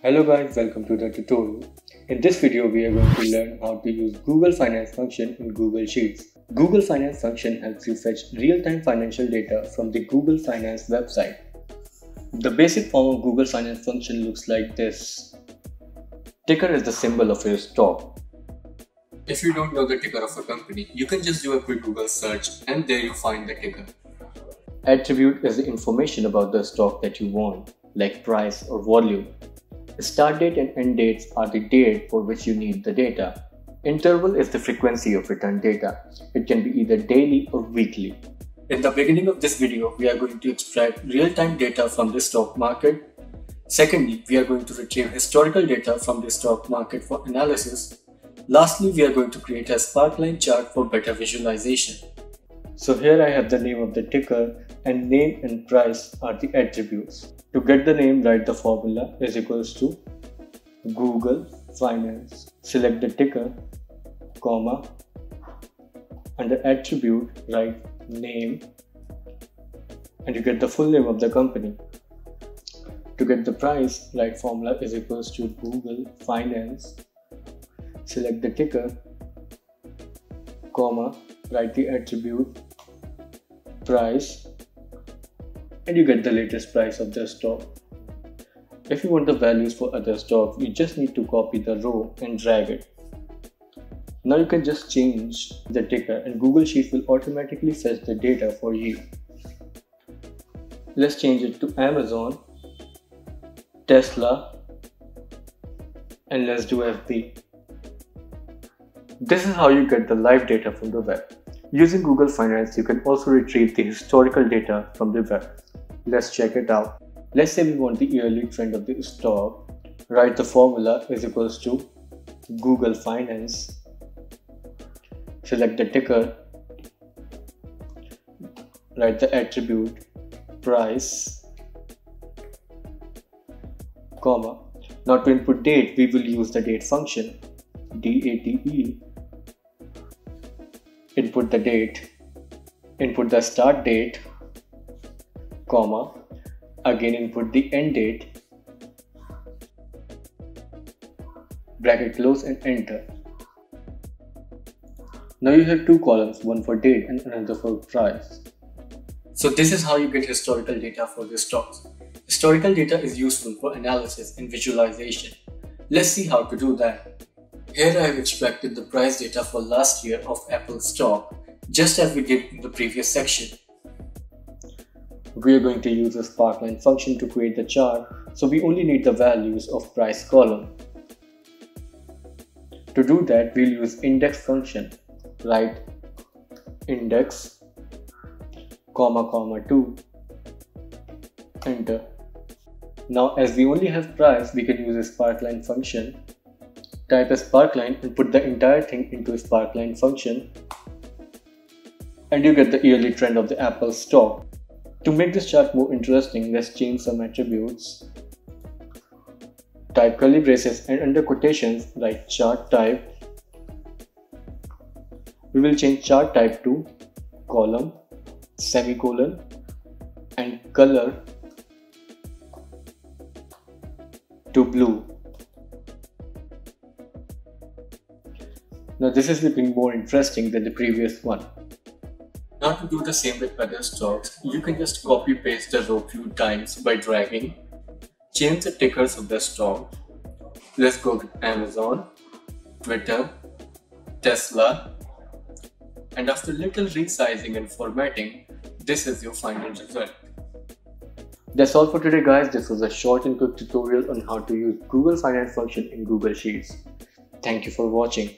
Hello guys, welcome to the tutorial. In this video, we are going to learn how to use Google Finance function in Google Sheets. Google Finance function helps you fetch real-time financial data from the Google Finance website. The basic form of Google Finance function looks like this. Ticker is the symbol of your stock. If you don't know the ticker of a company, you can just do a quick Google search and there you find the ticker. Attribute is the information about the stock that you want, like price or volume. Start date and end dates are the date for which you need the data. Interval is the frequency of return data. It can be either daily or weekly. In the beginning of this video, we are going to extract real-time data from the stock market. Secondly, we are going to retrieve historical data from the stock market for analysis. Lastly, we are going to create a sparkline chart for better visualization. So here I have the name of the ticker and name and price are the attributes. To get the name, write the formula is equals to Google Finance. Select the ticker, comma, under attribute, write name, and you get the full name of the company. To get the price, write formula is equals to Google Finance. Select the ticker, comma, write the attribute, price, and you get the latest price of the stock. If you want the values for other stocks, you just need to copy the row and drag it. Now you can just change the ticker and Google Sheets will automatically fetch the data for you. Let's change it to Amazon, Tesla, and let's do FB. This is how you get the live data from the web. Using Google Finance, you can also retrieve the historical data from the web. Let's check it out. Let's say we want the yearly trend of the stock. Write the formula is equals to Google Finance. Select the ticker. Write the attribute price, comma. Now to input date, we will use the date function, date. Input the date. Input the start date comma again input the end date bracket close and enter. Now you have two columns one for date and another for price. So this is how you get historical data for the stocks. Historical data is useful for analysis and visualization. Let's see how to do that. Here I have extracted the price data for last year of Apple stock just as we did in the previous section we are going to use a sparkline function to create the chart, so we only need the values of price column. To do that, we'll use index function. Write index, comma, comma 2, enter. Now as we only have price, we can use a sparkline function. Type a sparkline and put the entire thing into a sparkline function and you get the yearly trend of the Apple stock. To make this chart more interesting, let's change some attributes. Type curly braces and under quotations write chart type. We will change chart type to column, semicolon and color to blue. Now this is looking more interesting than the previous one. Now to do the same with other stocks, you can just copy paste the row few times by dragging. Change the tickers of the stock. Let's go to Amazon, Twitter, Tesla, and after little resizing and formatting, this is your final result. That's all for today guys. This was a short and quick tutorial on how to use Google Finance function in Google Sheets. Thank you for watching.